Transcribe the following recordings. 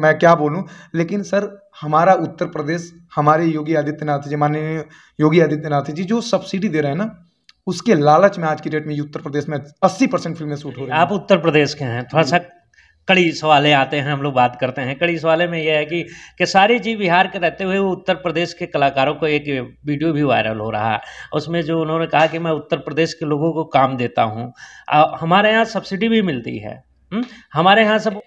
मैं क्या बोलूँ? लेकिन सर, हमारा उत्तर प्रदेश, हमारे योगी आदित्यनाथ जी, माननीय योगी आदित्यनाथ जी, जो सब्सिडी दे रहे हैं ना, उसके लालच में आज की डेट में उत्तर प्रदेश में अस्सी परसेंट फ़िल्में शूट हो रही हैं। आप उत्तर प्रदेश के हैं, थोड़ा सा कड़ी सवाले आते हैं, हम लोग बात करते हैं। कड़ी सवाले में यह है कि केसारी जी बिहार के रहते हुए वो उत्तर प्रदेश के कलाकारों को एक वीडियो भी वायरल हो रहा है। उसमें जो उन्होंने कहा कि मैं उत्तर प्रदेश के लोगों को काम देता हूँ हमारे यहाँ सब्सिडी भी मिलती है हुँ? हमारे यहाँ सब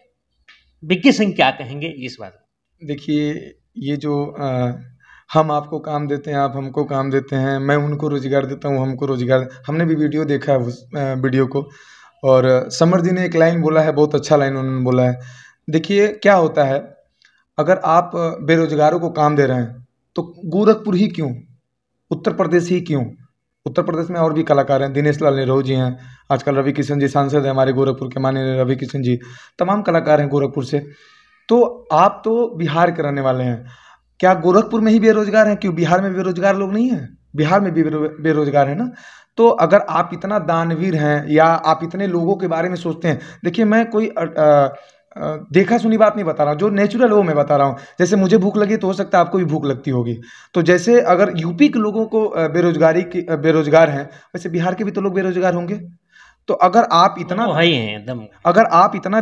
सिंह क्या कहेंगे इस बात? देखिए ये जो आ, हम आपको काम देते हैं आप हमको काम देते हैं मैं उनको रोज़गार देता हूँ हमको रोज़गार हमने भी वीडियो देखा है उस वीडियो को। और समर जी ने एक लाइन बोला है बहुत अच्छा लाइन उन्होंने बोला है। देखिए क्या होता है अगर आप बेरोजगारों को काम दे रहे हैं तो गोरखपुर ही क्यों? उत्तर प्रदेश ही क्यों? उत्तर प्रदेश में और भी कलाकार हैं, दिनेश लाल नेहरू जी हैं, आजकल रवि किशन जी सांसद हैं, हमारे गोरखपुर के माननीय रवि किशन जी, तमाम कलाकार हैं गोरखपुर से। तो आप तो बिहार के रहने वाले हैं। क्या गोरखपुर में ही बेरोजगार हैं? क्यों? बिहार में बेरोजगार लोग नहीं हैं? बिहार में भी बेरोजगार है ना? तो अगर आप इतना दानवीर हैं या आप इतने लोगों के बारे में सोचते हैं, देखिए मैं कोई देखा सुनी बात नहीं बता रहा हूँ जो नेचुरल हो मैं बता रहा हूँ। जैसे मुझे भूख लगी तो हो सकता है आपको भी भूख लगती होगी। तो जैसे अगर यूपी के लोगों को बेरोजगारी की बेरोजगार हैं वैसे बिहार के भी तो लोग बेरोजगार होंगे। तो अगर आप इतना है एकदम। अगर आप इतना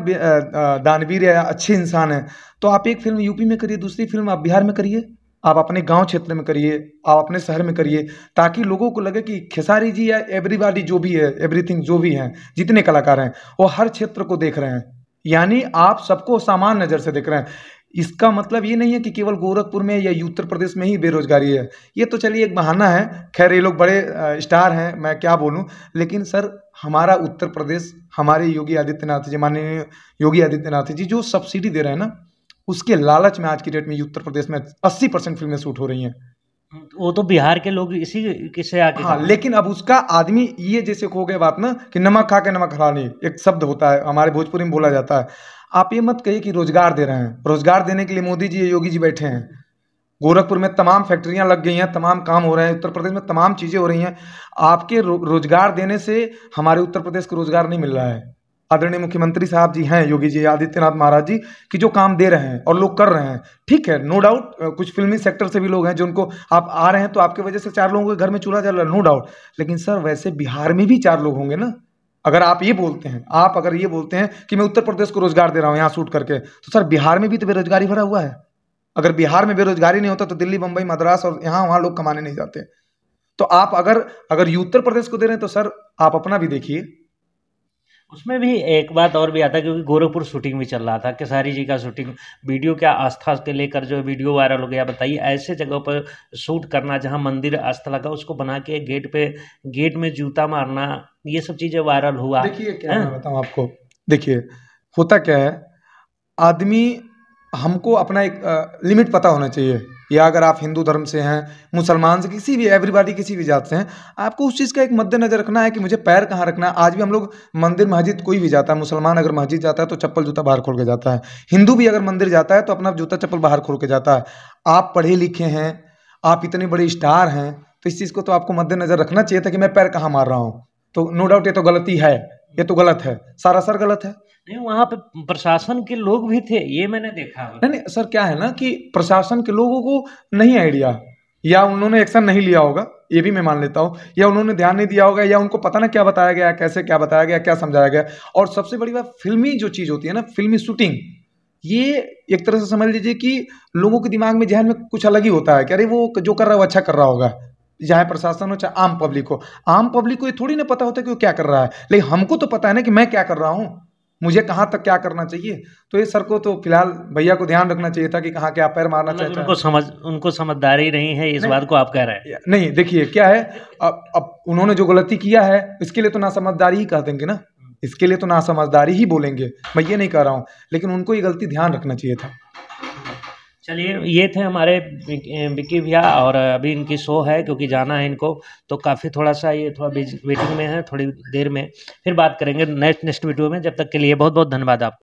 दानवीर या अच्छे इंसान हैं तो आप एक फ़िल्म यूपी में करिए दूसरी फ़िल्म आप बिहार में करिए। आप अपने गाँव क्षेत्र में करिए आप अपने शहर में करिए ताकि लोगों को लगे कि खेसारी जी या एवरीबॉडी जो भी है एवरीथिंग जो भी है जितने कलाकार हैं वो हर क्षेत्र को देख रहे हैं। यानी आप सबको समान नज़र से देख रहे हैं। इसका मतलब ये नहीं है कि केवल गोरखपुर में या उत्तर प्रदेश में ही बेरोजगारी है। ये तो चलिए एक बहाना है। खैर, ये लोग बड़े स्टार हैं, मैं क्या बोलूँ? लेकिन सर, हमारा उत्तर प्रदेश, हमारे योगी आदित्यनाथ जी, माननीय योगी आदित्यनाथ जी जो सब्सिडी दे रहे हैं ना, उसके लालच में आज की डेट में उत्तर प्रदेश में अस्सी परसेंट फ़िल्में शूट हो रही हैं। वो तो बिहार के लोग इसी किसे आके हाँ लेकिन अब उसका आदमी ये जैसे खो गए बात ना कि नमक खा के नमक नहीं एक शब्द होता है हमारे भोजपुरी में बोला जाता है। आप ये मत कहिए कि रोज़गार दे रहे हैं रोज़गार देने के लिए मोदी जी योगी जी बैठे हैं। गोरखपुर में तमाम फैक्ट्रियाँ लग गई हैं तमाम काम हो रहे हैं उत्तर प्रदेश में तमाम चीज़ें हो रही हैं। आपके रो, रोज़गार देने से हमारे उत्तर प्रदेश को रोज़गार नहीं मिल रहा है। आदरणीय मुख्यमंत्री साहब जी हैं, योगी जी, आदित्यनाथ महाराज जी, कि जो काम दे रहे हैं और लोग कर रहे हैं। ठीक है नो डाउट कुछ फिल्मी सेक्टर से भी लोग हैं जो उनको आप आ रहे हैं तो आपके वजह से चार लोगों के घर में चूल्हा जल रहा है नो डाउट लेकिन सर, वैसे बिहार में भी चार लोग होंगे ना? अगर आप ये बोलते हैं, आप अगर ये बोलते हैं कि मैं उत्तर प्रदेश को रोज़गार दे रहा हूँ यहाँ शूट करके तो सर, बिहार में भी तो बेरोजगारी भरा हुआ है। अगर बिहार में बेरोजगारी नहीं होता तो दिल्ली मुंबई मद्रास और यहाँ वहाँ लोग कमाने नहीं जाते। तो आप अगर अगर उत्तर प्रदेश को दे रहे हैं तो सर, आप अपना भी देखिए। उसमें भी एक बात और भी आता है क्योंकि गोरखपुर शूटिंग भी चल रहा था केसारी जी का शूटिंग वीडियो क्या आस्था के लेकर जो वीडियो वायरल हो गया बताइए ऐसे जगह पर शूट करना जहाँ मंदिर आस्था लगा उसको बना के गेट पे गेट में जूता मारना ये सब चीज़ें वायरल हुआ। देखिए क्या मैं बताऊँ आपको? देखिए होता क्या है आदमी हमको अपना एक लिमिट पता होना चाहिए। या अगर आप हिंदू धर्म से हैं, मुसलमान से, किसी भी एवरीबॉडी किसी भी जात से हैं, आपको उस चीज़ का एक मद्देनजर रखना है कि मुझे पैर कहाँ रखना है। आज भी हम लोग मंदिर, मस्जिद कोई भी जाता है, मुसलमान अगर मस्जिद जाता है तो चप्पल, जूता बाहर खोल के जाता है। हिंदू भी अगर मंदिर जाता है तो अपना जूता, चप्पल बाहर खोल के जाता है। आप पढ़े लिखे हैं, आप इतने बड़े स्टार हैं तो इस चीज़ को तो आपको मद्देनजर रखना चाहिए था कि मैं पैर कहाँ मार रहा हूँ। तो नो डाउट ये तो गलती है, ये तो गलत है, सारा सर गलत है। नहीं, वहाँ पे प्रशासन के लोग भी थे, ये मैंने देखा नहीं नहीं, सर, क्या है ना कि प्रशासन के लोगों को नहीं आइडिया, या उन्होंने एक्शन नहीं लिया होगा, ये भी मैं मान लेता हूँ, या उन्होंने ध्यान नहीं दिया होगा, या उनको पता ना क्या बताया गया, कैसे क्या बताया गया, क्या समझाया गया। और सबसे बड़ी बात, फिल्मी जो चीज़ होती है ना, फिल्मी शूटिंग, ये एक तरह से समझ लीजिए कि लोगों के दिमाग में, जहन में कुछ अलग ही होता है कि अरे, वो जो कर रहा है, वो अच्छा कर रहा होगा। चाहे प्रशासन हो, चाहे आम पब्लिक हो। आम पब्लिक को ये थोड़ी ना पता होता है कि वो क्या कर रहा है। लेकिन हमको तो पता है ना कि मैं क्या कर रहा हूँ। मुझे कहाँ तक क्या करना चाहिए? तो ये सर को तो फ़िलहाल भैया को ध्यान रखना चाहिए था कि कहाँ क्या पैर मारना चाहिए उनको समझ उनको समझदारी नहीं है इस बात को आप कह रहे हैं। नहीं देखिए क्या है अब अब उन्होंने जो गलती किया है इसके लिए तो ना समझदारी ही कह देंगे ना। इसके लिए तो ना समझदारी ही बोलेंगे। मैं ये नहीं कह रहा हूँ लेकिन उनको ये गलती ध्यान रखना चाहिए था। चलिए, ये थे हमारे विक्की भैया और अभी इनकी शो है, क्योंकि जाना है इनको तो काफ़ी थोड़ा सा ये थोड़ा वेटिंग में है, थोड़ी देर में, फिर बात करेंगे नेक्स्ट नेक्स्ट वीडियो में, जब तक के लिए बहुत बहुत धन्यवाद आप